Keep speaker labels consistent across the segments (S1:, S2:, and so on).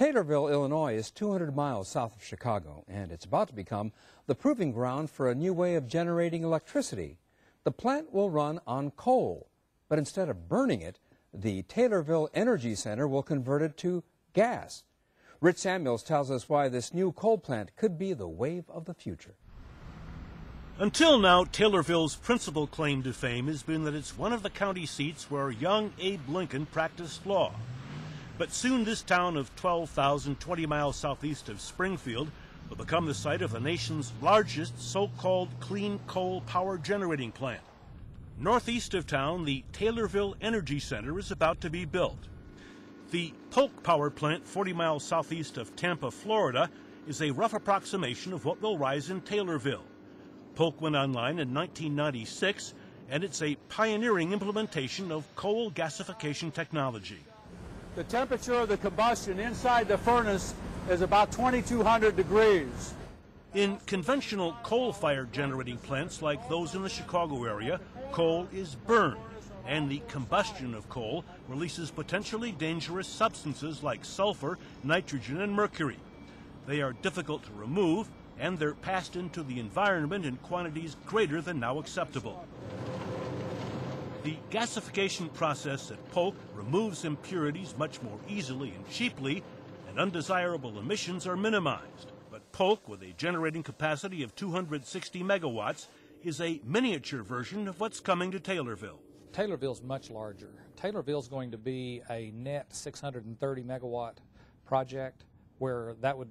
S1: Taylorville, Illinois is 200 miles south of Chicago, and it's about to become the proving ground for a new way of generating electricity. The plant will run on coal, but instead of burning it, the Taylorville Energy Center will convert it to gas. Rich Samuels tells us why this new coal plant could be the wave of the future.
S2: Until now, Taylorville's principal claim to fame has been that it's one of the county seats where young Abe Lincoln practiced law. But soon this town of 12,000, 20 miles southeast of Springfield, will become the site of the nation's largest so-called clean coal power generating plant. Northeast of town, the Taylorville Energy Center is about to be built. The Polk Power Plant, 40 miles southeast of Tampa, Florida, is a rough approximation of what will rise in Taylorville. Polk went online in 1996, and it's a pioneering implementation of coal gasification technology.
S3: The temperature of the combustion inside the furnace is about 2200 degrees.
S2: In conventional coal-fired generating plants like those in the Chicago area, coal is burned, and the combustion of coal releases potentially dangerous substances like sulfur, nitrogen, and mercury. They are difficult to remove, and they're passed into the environment in quantities greater than now acceptable. The gasification process at Polk removes impurities much more easily and cheaply, and undesirable emissions are minimized. But Polk, with a generating capacity of 260 megawatts, is a miniature version of what's coming to Taylorville.
S4: Taylorville's much larger. Taylorville's going to be a net 630 megawatt project where that would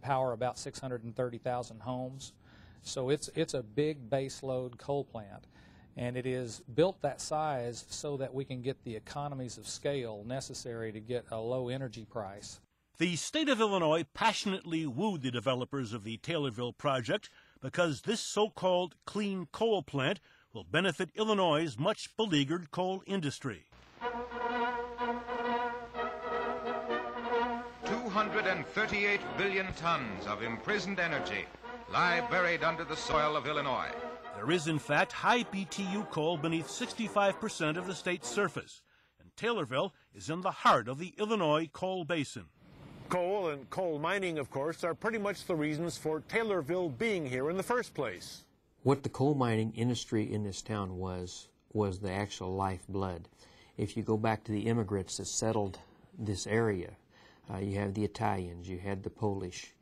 S4: power about 630,000 homes. So it's it's a big baseload coal plant and it is built that size so that we can get the economies of scale necessary to get a low energy price.
S2: The state of Illinois passionately wooed the developers of the Taylorville project because this so-called clean coal plant will benefit Illinois' much beleaguered coal industry.
S5: 238 billion tons of imprisoned energy lie buried under the soil of Illinois.
S2: There is, in fact, high BTU coal beneath 65% of the state's surface, and Taylorville is in the heart of the Illinois coal basin.
S6: Coal and coal mining, of course, are pretty much the reasons for Taylorville being here in the first place.
S7: What the coal mining industry in this town was, was the actual lifeblood. If you go back to the immigrants that settled this area, uh, you have the Italians, you had the Polish,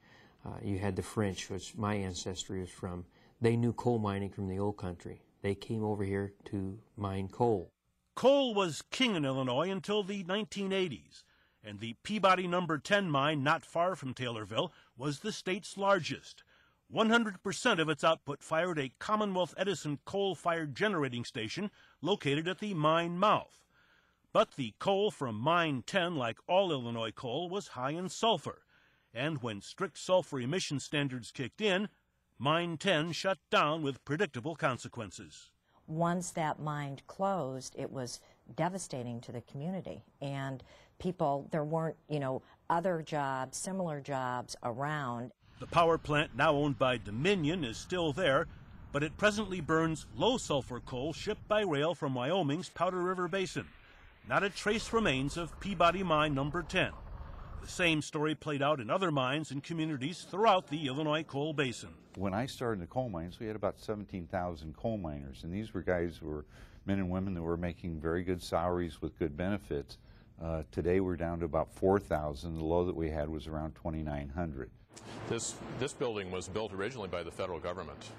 S7: uh, you had the French, which my ancestry is from. They knew coal mining from the old country. They came over here to mine coal.
S2: Coal was king in Illinois until the 1980s, and the Peabody Number 10 mine, not far from Taylorville, was the state's largest. 100% of its output fired a Commonwealth Edison coal fired generating station located at the mine mouth. But the coal from Mine 10, like all Illinois coal, was high in sulfur. And when strict sulfur emission standards kicked in, Mine 10 shut down with predictable consequences.
S8: Once that mine closed, it was devastating to the community. And people, there weren't, you know, other jobs, similar jobs around.
S2: The power plant, now owned by Dominion, is still there, but it presently burns low sulfur coal shipped by rail from Wyoming's Powder River Basin. Not a trace remains of Peabody Mine Number 10. The same story played out in other mines and communities throughout the Illinois coal basin.
S9: When I started in the coal mines, we had about 17,000 coal miners, and these were guys who were men and women that were making very good salaries with good benefits. Uh, today we're down to about 4,000. The low that we had was around 2,900.
S10: This, this building was built originally by the federal government,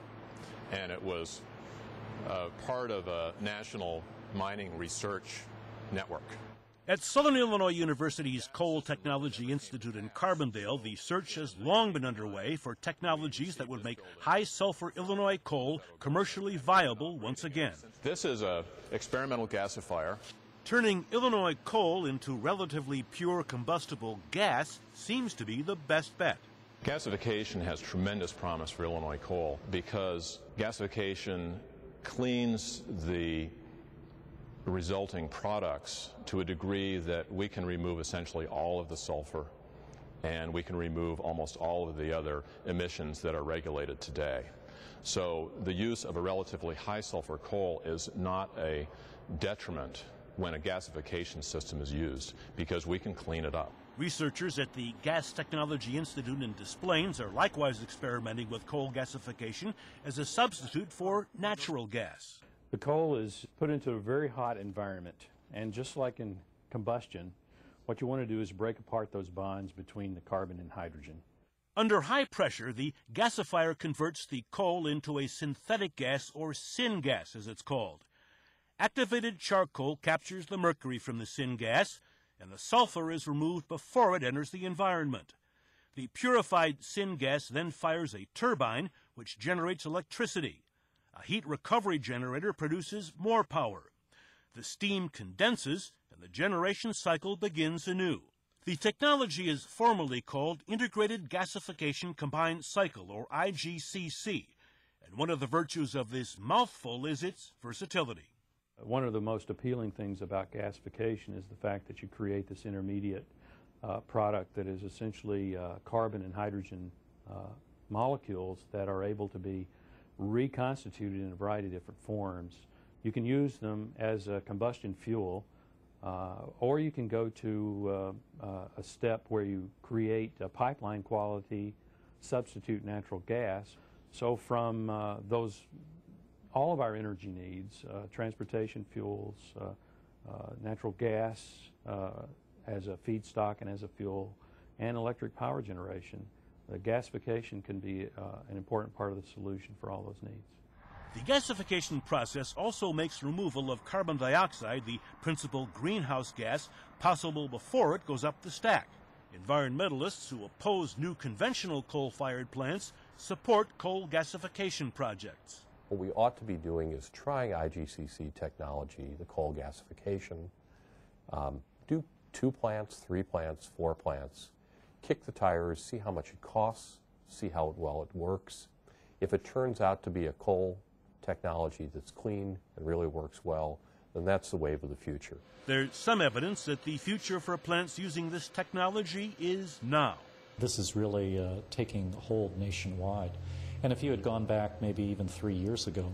S10: and it was uh, part of a national mining research network.
S2: At Southern Illinois University's Coal Technology Institute in Carbondale, the search has long been underway for technologies that would make high sulfur Illinois coal commercially viable once again.
S10: This is a experimental gasifier.
S2: Turning Illinois coal into relatively pure combustible gas seems to be the best bet.
S10: Gasification has tremendous promise for Illinois coal because gasification cleans the resulting products to a degree that we can remove essentially all of the sulfur and we can remove almost all of the other emissions that are regulated today. So the use of a relatively high sulfur coal is not a detriment when a gasification system is used because we can clean it up.
S2: Researchers at the Gas Technology Institute in Des Plaines are likewise experimenting with coal gasification as a substitute for natural gas.
S11: The coal is put into a very hot environment, and just like in combustion, what you want to do is break apart those bonds between the carbon and hydrogen.
S2: Under high pressure, the gasifier converts the coal into a synthetic gas, or syngas as it's called. Activated charcoal captures the mercury from the syngas and the sulfur is removed before it enters the environment. The purified syngas then fires a turbine which generates electricity. A heat recovery generator produces more power. The steam condenses and the generation cycle begins anew. The technology is formally called Integrated Gasification Combined Cycle, or IGCC, and one of the virtues of this mouthful is its versatility.
S11: One of the most appealing things about gasification is the fact that you create this intermediate uh, product that is essentially uh, carbon and hydrogen uh, molecules that are able to be reconstituted in a variety of different forms. You can use them as a combustion fuel, uh, or you can go to uh, uh, a step where you create a pipeline quality substitute natural gas. So from those all of our energy needs, uh, transportation fuels, uh, uh, natural gas as a feedstock and as a fuel, and electric power generation. The gasification can be an important part of the solution for all those needs.
S2: The gasification process also makes removal of carbon dioxide, the principal greenhouse gas, possible before it goes up the stack. Environmentalists who oppose new conventional coal fired plants support coal gasification projects.
S12: What we ought to be doing is trying IGCC technology, the coal gasification, um, do two plants, three plants, four plants, kick the tires, see how much it costs, see how well it works. If it turns out to be a coal technology that's clean and really works well, then that's the wave of the future.
S2: There's some evidence that the future for plants using this technology is now.
S13: This is really uh, taking hold nationwide. And if you had gone back maybe even three years ago,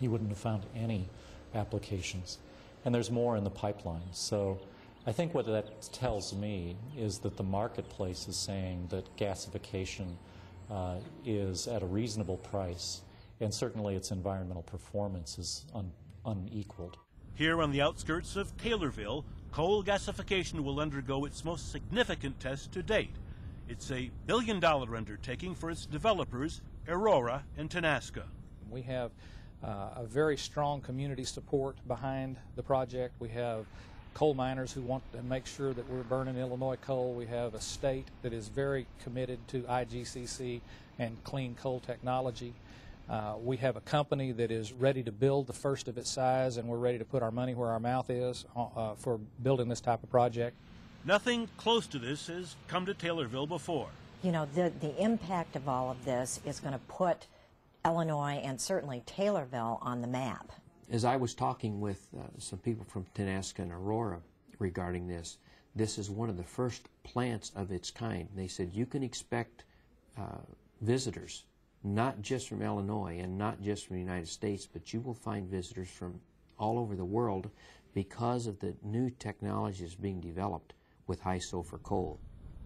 S13: you wouldn't have found any applications. And there's more in the pipeline. So I think what that tells me is that the marketplace is saying that gasification uh, is at a reasonable price, and certainly its environmental performance is un unequaled.
S2: Here on the outskirts of Taylorville, coal gasification will undergo its most significant test to date. It's a billion dollar undertaking for its developers ERORA, and Tenaska.
S4: We have uh, a very strong community support behind the project. We have coal miners who want to make sure that we're burning Illinois coal. We have a state that is very committed to IGCC and clean coal technology. Uh, we have a company that is ready to build the first of its size, and we're ready to put our money where our mouth is uh, uh for building this type of project.
S2: Nothing close to this has come to Taylorville before
S8: you know, the, the impact of all of this is going to put Illinois and certainly Taylorville on the map.
S7: As I was talking with uh, some people from Tenaska and ERORA regarding this, this is one of the first plants of its kind. They said you can expect uh, visitors, not just from Illinois and not just from the United States, but you will find visitors from all over the world because of the new technologies being developed with high sulfur coal.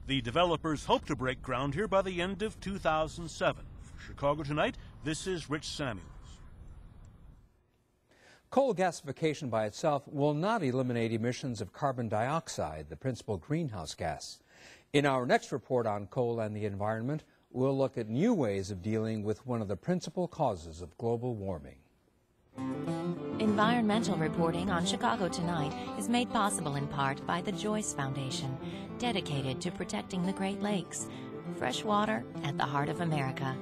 S2: The developers hope to break ground here by the end of 2007. For Chicago Tonight, this is Rich Samuels.
S1: Coal gasification by itself will not eliminate emissions of carbon dioxide, the principal greenhouse gas. In our next report on coal and the environment, we'll look at new ways of dealing with one of the principal causes of global warming.
S14: Environmental reporting on Chicago Tonight is made possible in part by the Joyce Foundation, dedicated to protecting the Great Lakes. Fresh water at the heart of America.